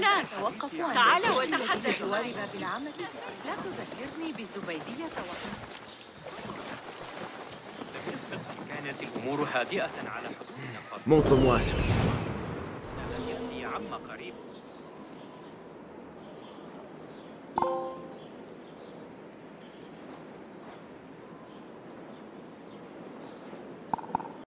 الآن توقفوا عن تعال وتحدث. جوار معي لا تذكرني بالزبيدية كانت الأمور هادئة على حدودنا قبل موطن واسع. لن يأتي عم قريب.